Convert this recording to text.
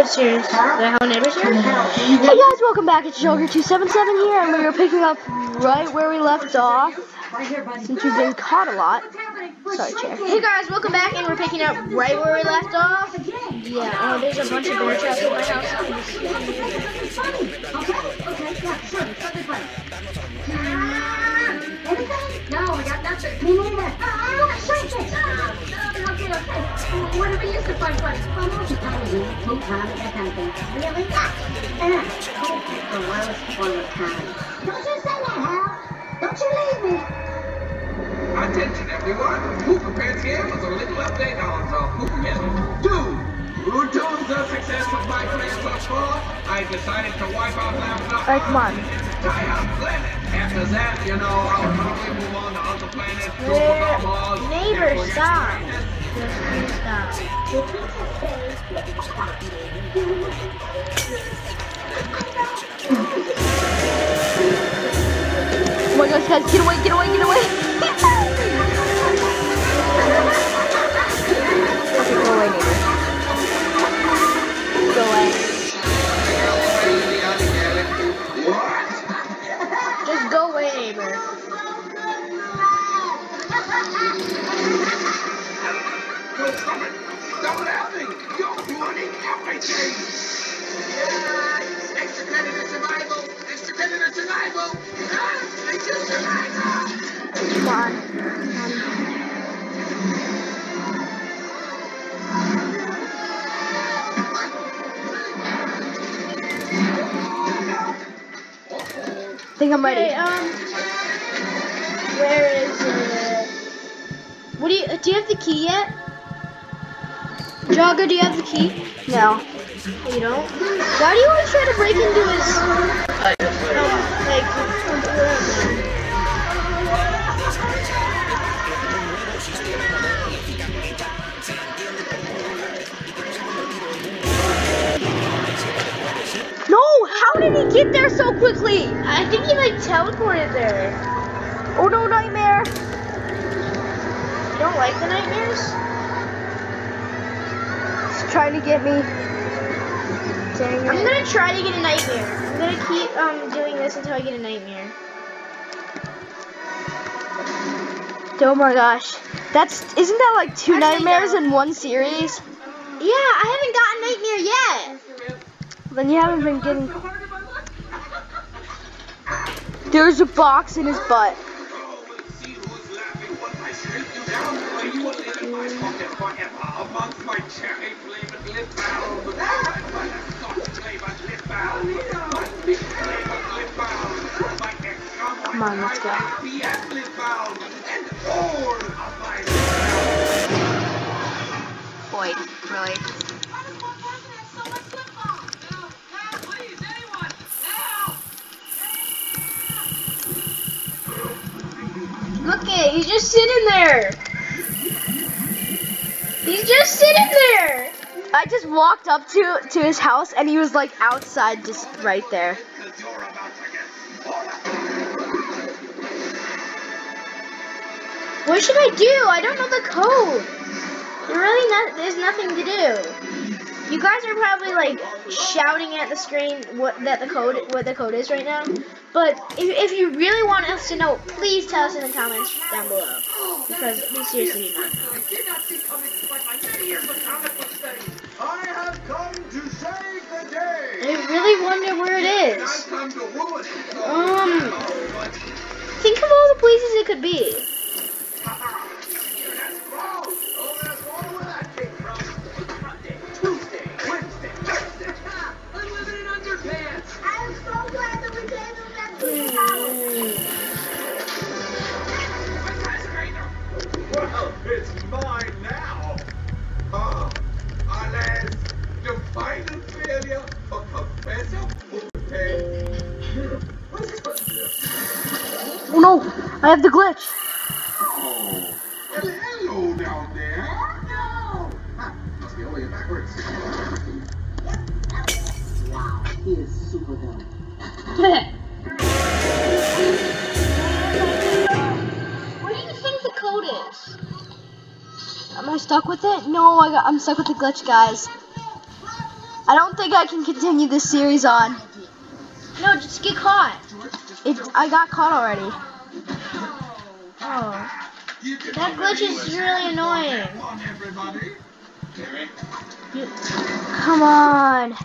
What's yours? Do I have neighbors here? Hey guys, welcome back. It's Jogger277 here, and we are picking up right where we left off. Since we've been caught a lot. Sorry, chair. Hey guys, welcome back, and we're picking up right where we left off. Yeah, oh, there's a bunch of bear traps in my No, okay. Whatever you can find funny. No, she's telling you. Time, that kind of thing. Really? Yeah. The lowest form of time. Don't you say that, Hal. Don't you leave me. Attention everyone! Pooka Pants here with a little update on the Pooka Two! Due to the success of my plan thus far, I decided to wipe out laptop Alright, come on. entire planet. After that, you know, I'll probably move on to other planets, talk about Mars, Neighbor, stop. Oh my gosh, guys, get away, get away, get away. I think I'm ready. Okay, um, where is it? What do you, do you have the key yet? Jogger, do you have the key? No. You don't? Why do you always try to break into his, um, like. No, how did he get there so quickly? I think he, like, teleported there. Oh no, nightmare. You don't like the nightmares? Trying to get me. Dang I'm gonna try to get a nightmare. I'm gonna keep, um, doing this until I get a nightmare. Oh my gosh. That's isn't that like two Actually, nightmares no. in one series? Yeah, I haven't gotten a nightmare yet. Then you haven't been getting There's a box in his butt. We'll see who's laughing once I strip you down, and you will live in my pocket forever amongst my cherry-flavored lip balm, my butterscotch-flavored lip balm, my pink-flavored lip balm, my extra Come on, let's go. SPF lip balm, and all of my lip balm. Boy, really. Look at it, he's just sitting there. He's just sitting there. I just walked up to to his house and he was like outside just right there. Because you're about to get all of What should I do? I don't know the code. There really not, there's nothing to do. You guys are probably like shouting at the screen what that the code what the code is right now. But if, if you really want us to know, please tell us in the comments down below. Because we seriously do not know. I did not see coming despite my many years of comic book study. I have come to save the day. I really wonder where it And is. I've come to ruin it. So, Um. Think of all the places it could be. I have the glitch. Oh, hello down there. What do you think the code is? Am I stuck with it? No, I got, I'm stuck with the glitch, guys. I don't think I can continue this series on. No, just get caught. It, I got caught already. Oh. That glitch is really annoying. Come on.